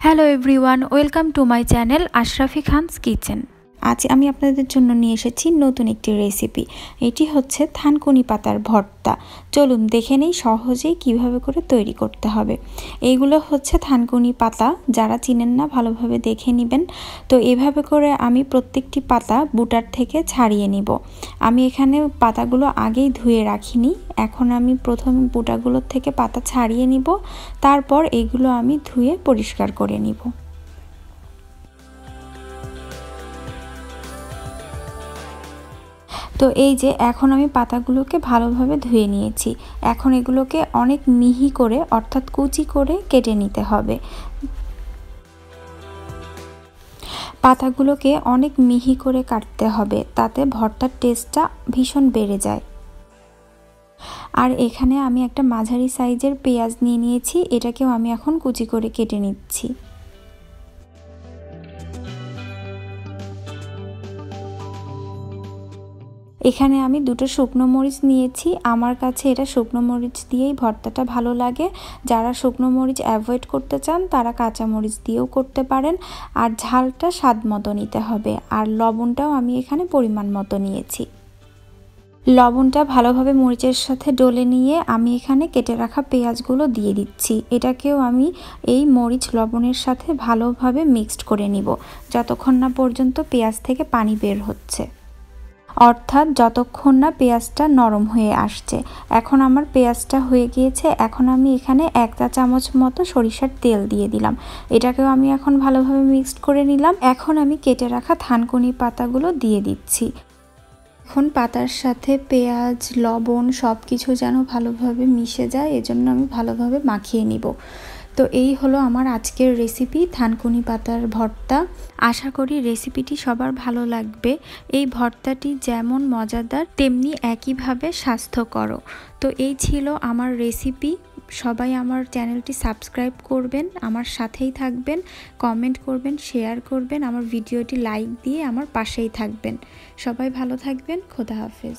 Hello everyone welcome to my channel Ashrafi Khan's kitchen আজ আমি আপনাদের জন্য নিয়ে এসেছি নতুন একটি রেসিপি এটি হচ্ছে থানকুনি পাতার ভর্তা। চলুন দেখে নেই সহজেই কীভাবে করে তৈরি করতে হবে। এইগুলো হচ্ছে থানকুনি পাতা, যারা চিনেন না ভালোভাবে দেখে নেবেন। তো এভাবে করে আমি প্রত্যেকটি পাতা বুটার থেকে ছাড়িয়ে নিব। আমি এখানে পাতাগুলো আগেই ধুয়ে রাখিনি। এখন আমি প্রথম বুটাগুলোর থেকে পাতা ছাড়িয়ে নিব। তারপর এগুলো আমি ধুয়ে পরিষ্কার করে নিব। তো এই যে এখন আমি পাতাগুলোকে ভালোভাবে ধুয়ে নিয়েছি। এখন এগুলোকে অনেক মিহি করে, অর্থাৎ কুচি করে কেটে নিতে হবে। পাতাগুলোকে অনেক মিহি করে কাটতে হবে, তাতে ভর্তার টেস্টটা ভীষণ বেড়ে যায়। আর এখানে আমি একটা মাঝারি সাইজের পেঁয়াজ নিয়ে নিয়েছি, এটাকেও আমি এখন কুচি করে কেটে নিচ্ছি। এখানে আমি দুটো শুকনো মরিচ নিয়েছি। আমার কাছে এটা শুকনো মরিচ দিয়েই ভর্তাটা ভালো লাগে। যারা শুকনো মরিচ অ্যাভয়েড করতে চান, তারা কাঁচা মরিচ দিয়েও করতে পারেন। আর ঝালটা স্বাদ মতো নিতে হবে। আর লবণটাও আমি এখানে পরিমাণ মতো নিয়েছি। লবণটা ভালোভাবে মরিচের সাথে ডলে নিয়ে আমি এখানে কেটে রাখা পেঁয়াজগুলো দিয়ে দিচ্ছি। এটাকেও আমি এই মরিচ লবণের সাথে ভালোভাবে মিক্সড করে নিব। যতক্ষণ না পর্যন্ত পেঁয়াজ থেকে পানি বের হচ্ছে। অর্থাৎ যতক্ষণ না পেঁয়াজটা নরম হয়ে আসছে। এখন আমার পেঁয়াজটা হয়ে গিয়েছে, এখন আমি এখানে এক চা চামচ মতো সরিষার তেল দিয়ে দিলাম। এটাকেও আমি এখন ভালোভাবে মিক্সড করে নিলাম। এখন আমি কেটে রাখা থানকুনি পাতাগুলো দিয়ে দিচ্ছি। এখন পাতার সাথে পেঁয়াজ, লবণ সব কিছু যেন ভালোভাবে মিশে যায়, এজন্য আমি ভালোভাবে মাখিয়ে নিব। তো এই হলো আমার আজকের রেসিপি থানকুনি পাতার ভর্তা। আশা করি রেসিপিটি সবার ভালো লাগবে। এই ভর্তাটি যেমন মজাদার, তেমনি একইভাবে স্বাস্থ্যকর। তো এই ছিল আমার রেসিপি সবাই আমার চ্যানেলটি সাবস্ক্রাইব করবেন, আমার সাথেই থাকবেন কমেন্ট করবেন শেয়ার করবেন, আমার ভিডিওটি লাইক দিয়ে আমার পাশেই থাকবেন। সবাই ভালো থাকবেন, খোদা হাফেজ।